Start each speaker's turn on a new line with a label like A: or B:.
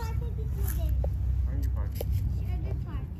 A: Şöyle bir gidelim.
B: Hangi park?
A: Park.